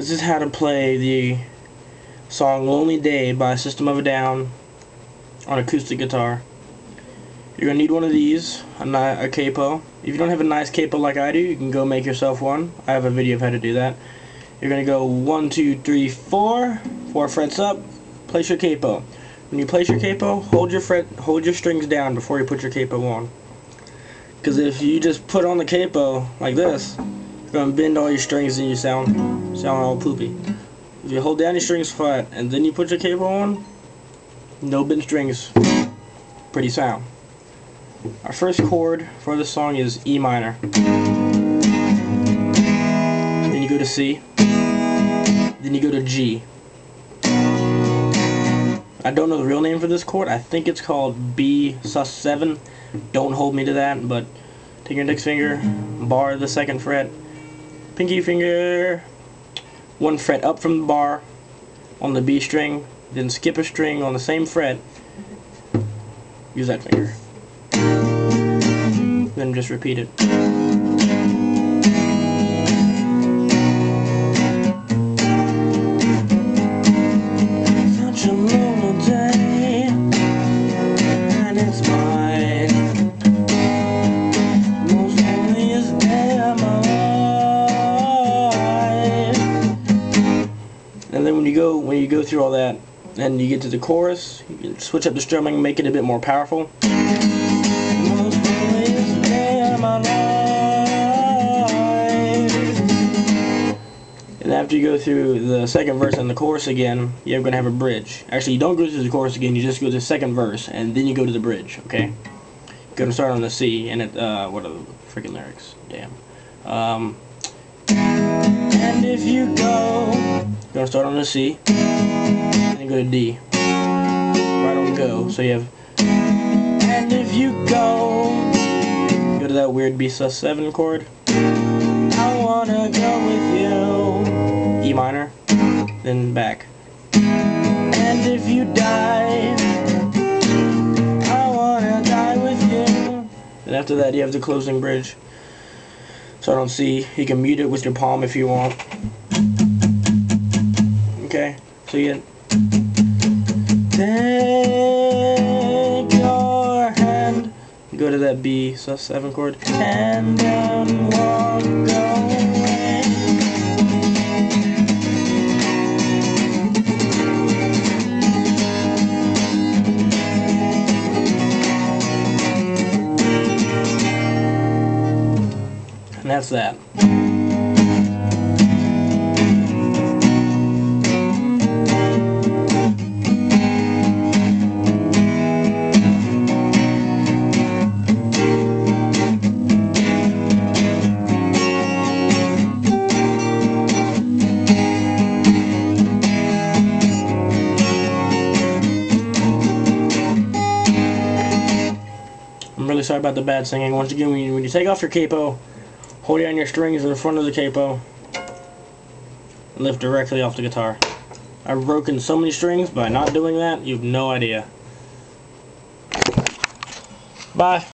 This is how to play the song Lonely Day by System of a Down on acoustic guitar. You're going to need one of these, a, a capo. If you don't have a nice capo like I do, you can go make yourself one. I have a video of how to do that. You're going to go one, two, three, four, four frets up, place your capo. When you place your capo, hold your fret, hold your strings down before you put your capo on. Because if you just put on the capo like this, you're gonna bend all your strings and you sound sound all poopy. If you hold down your strings flat and then you put your capo on, no bent strings, pretty sound. Our first chord for the song is E minor. Then you go to C. Then you go to G. I don't know the real name for this chord. I think it's called B sus7. Don't hold me to that, but take your index finger, bar the second fret, pinky finger one fret up from the bar on the B string, then skip a string on the same fret, use that finger. Then just repeat it. You go when you go through all that, and you get to the chorus, you can switch up the strumming, make it a bit more powerful. And after you go through the second verse and the chorus again, you're going to have a bridge. Actually, you don't go through the chorus again, you just go to the second verse, and then you go to the bridge, okay? You're going to start on the C, and it, uh, what are the freaking lyrics? Damn. Um, and if you go, you're going to start on the C, and go to D. Right on go, so you have, and if you go, go to that weird B sus7 chord. I wanna go with you. E minor, then back. And if you die, I wanna die with you. And after that, you have the closing bridge. So I don't see You can mute it with your palm if you want. Okay, so you take your hand, go to that B. Sus7 chord, and then walk away. And that's that. Sorry about the bad singing. Once again, when you, when you take off your capo, hold down your strings in the front of the capo, lift directly off the guitar. I've broken so many strings by not doing that, you have no idea. Bye.